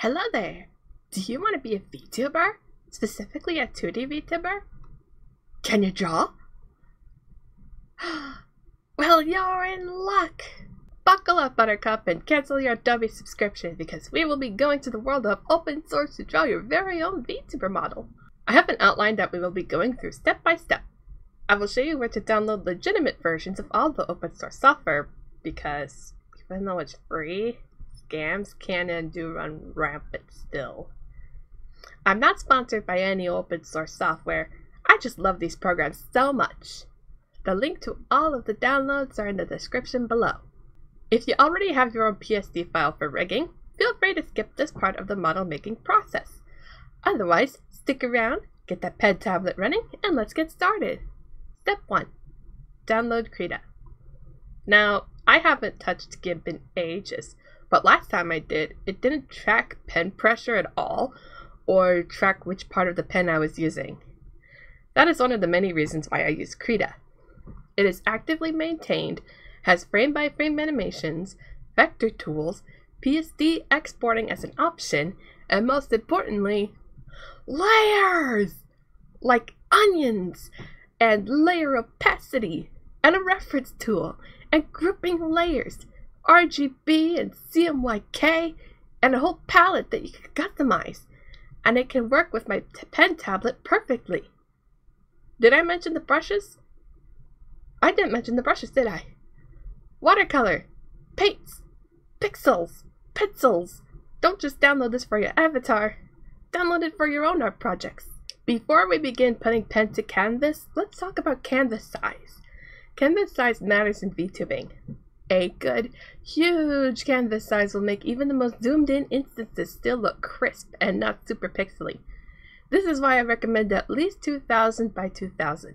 Hello there! Do you want to be a VTuber? Specifically a 2D VTuber? Can you draw? well, you're in luck! Buckle up, Buttercup, and cancel your Adobe subscription because we will be going to the world of open source to draw your very own VTuber model. I have an outline that we will be going through step by step. I will show you where to download legitimate versions of all the open source software because even though it's free, scams can and do run rampant still. I'm not sponsored by any open source software. I just love these programs so much. The link to all of the downloads are in the description below. If you already have your own PSD file for rigging, feel free to skip this part of the model making process. Otherwise, stick around, get that pen tablet running, and let's get started. Step 1. Download Krita. Now, I haven't touched GIMP in ages, but last time I did, it didn't track pen pressure at all, or track which part of the pen I was using. That is one of the many reasons why I use Krita. It is actively maintained, has frame-by-frame -frame animations, vector tools, PSD exporting as an option, and most importantly, layers! Like onions! and layer opacity, and a reference tool, and grouping layers, RGB and CMYK, and a whole palette that you can customize. And it can work with my pen tablet perfectly. Did I mention the brushes? I didn't mention the brushes, did I? Watercolor, paints, pixels, pencils. Don't just download this for your avatar. Download it for your own art projects. Before we begin putting pen to canvas, let's talk about canvas size. Canvas size matters in VTubing. A good, huge canvas size will make even the most zoomed in instances still look crisp and not super pixely. This is why I recommend at least 2000 by 2000.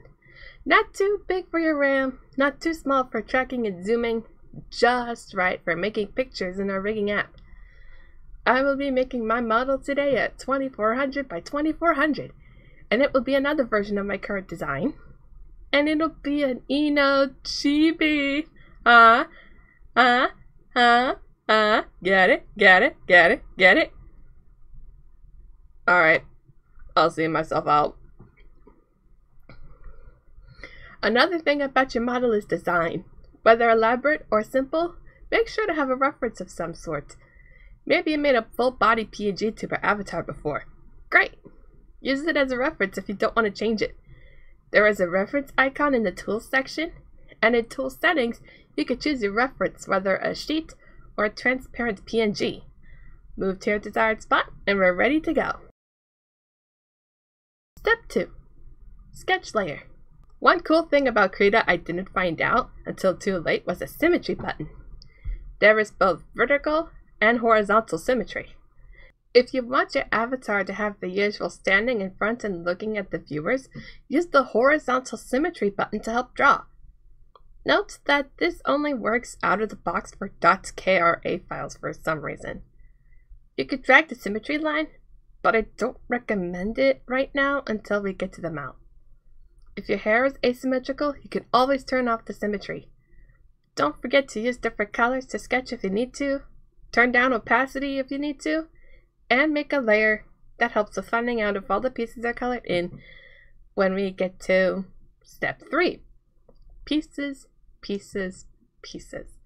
Not too big for your RAM, not too small for tracking and zooming, just right for making pictures in our rigging app. I will be making my model today at 2400 by 2400 and it will be another version of my current design. And it'll be an Eno chibi. Uh, uh, uh, uh, get it, get it, get it, get it. Alright, I'll see myself out. Another thing about your model is design. Whether elaborate or simple, make sure to have a reference of some sort. Maybe you made a full body PNG tuber avatar before. Great! Use it as a reference if you don't want to change it. There is a reference icon in the Tools section, and in Tool Settings, you can choose your reference, whether a sheet or a transparent PNG. Move to your desired spot, and we're ready to go. Step 2. Sketch Layer. One cool thing about Krita I didn't find out until too late was a symmetry button. There is both vertical and horizontal symmetry. If you want your avatar to have the usual standing in front and looking at the viewers, use the horizontal symmetry button to help draw. Note that this only works out of the box for .kra files for some reason. You could drag the symmetry line, but I don't recommend it right now until we get to the mount. If your hair is asymmetrical, you can always turn off the symmetry. Don't forget to use different colors to sketch if you need to, turn down opacity if you need to, and make a layer that helps with finding out if all the pieces are colored in when we get to step three. Pieces, pieces, pieces.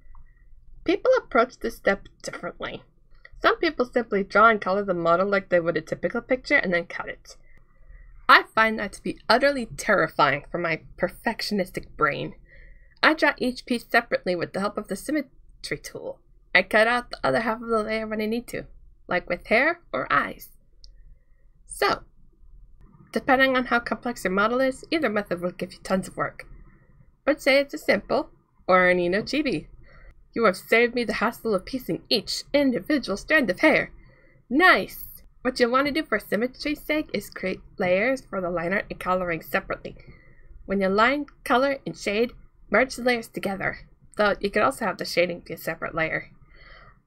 People approach this step differently. Some people simply draw and color the model like they would a typical picture and then cut it. I find that to be utterly terrifying for my perfectionistic brain. I draw each piece separately with the help of the symmetry tool. I cut out the other half of the layer when I need to like with hair or eyes. So, depending on how complex your model is, either method will give you tons of work. But say it's a simple or an Eno chibi. You have saved me the hassle of piecing each individual strand of hair. Nice! What you'll want to do for symmetry's sake is create layers for the line art and coloring separately. When you line, color, and shade, merge the layers together, though you could also have the shading be a separate layer.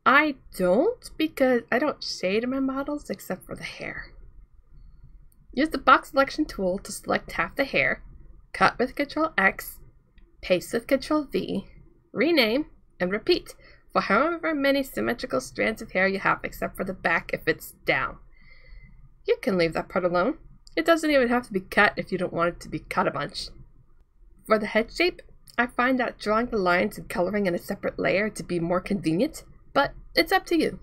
I don't because I don't shade my models except for the hair. Use the box selection tool to select half the hair, cut with Ctrl X, paste with Ctrl V, rename, and repeat for however many symmetrical strands of hair you have except for the back if it's down. You can leave that part alone. It doesn't even have to be cut if you don't want it to be cut a bunch. For the head shape, I find that drawing the lines and coloring in a separate layer to be more convenient, but it's up to you.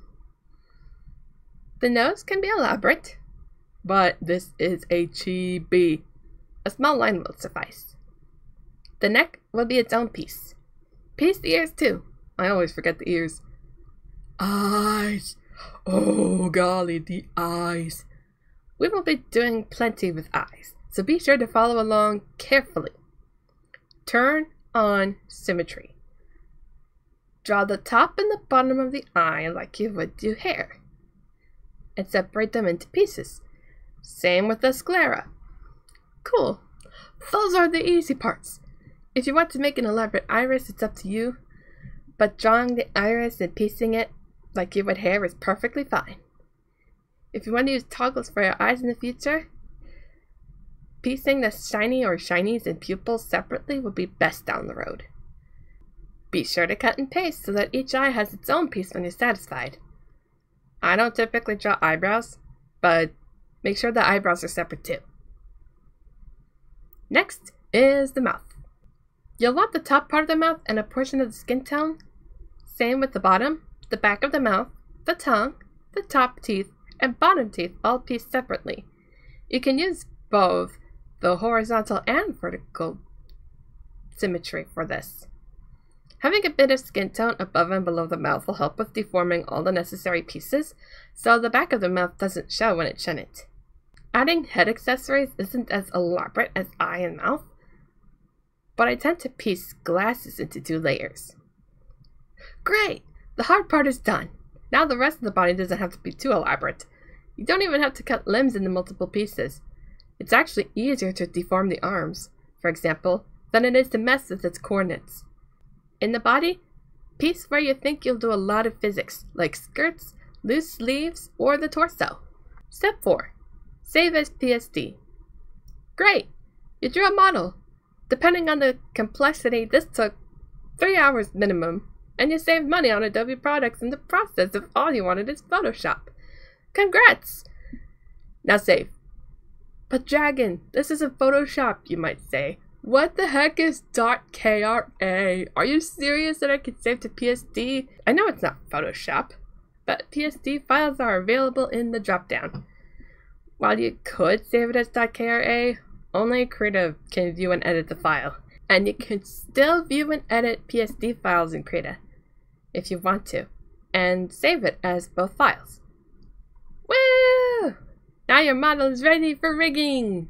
The nose can be elaborate, but this is a chibi. A small line will suffice. The neck will be its own piece. Piece the ears too. I always forget the ears. Eyes. Oh golly, the eyes. We will be doing plenty with eyes, so be sure to follow along carefully. Turn on symmetry. Draw the top and the bottom of the eye like you would do hair, and separate them into pieces. Same with the sclera. Cool. Those are the easy parts. If you want to make an elaborate iris, it's up to you, but drawing the iris and piecing it like you would hair is perfectly fine. If you want to use toggles for your eyes in the future, piecing the shiny or shinies and pupils separately would be best down the road. Be sure to cut and paste so that each eye has its own piece when you're satisfied. I don't typically draw eyebrows, but make sure the eyebrows are separate too. Next is the mouth. You'll want the top part of the mouth and a portion of the skin tone. Same with the bottom, the back of the mouth, the tongue, the top teeth, and bottom teeth all pieced separately. You can use both the horizontal and vertical symmetry for this. Having a bit of skin tone above and below the mouth will help with deforming all the necessary pieces, so the back of the mouth doesn't show when it shouldn't. Adding head accessories isn't as elaborate as eye and mouth, but I tend to piece glasses into two layers. Great! The hard part is done. Now the rest of the body doesn't have to be too elaborate. You don't even have to cut limbs into multiple pieces. It's actually easier to deform the arms, for example, than it is to mess with its coordinates. In the body, piece where you think you'll do a lot of physics, like skirts, loose sleeves, or the torso. Step 4. Save as PSD. Great! You drew a model. Depending on the complexity, this took 3 hours minimum and you saved money on Adobe products in the process if all you wanted is Photoshop. Congrats! Now save. But Dragon, this isn't Photoshop, you might say. What the heck is .kra? Are you serious that I can save to PSD? I know it's not Photoshop, but PSD files are available in the dropdown. While you could save it as .kra, only Krita can view and edit the file. And you can still view and edit PSD files in Krita if you want to, and save it as both files. Woo! Now your model is ready for rigging!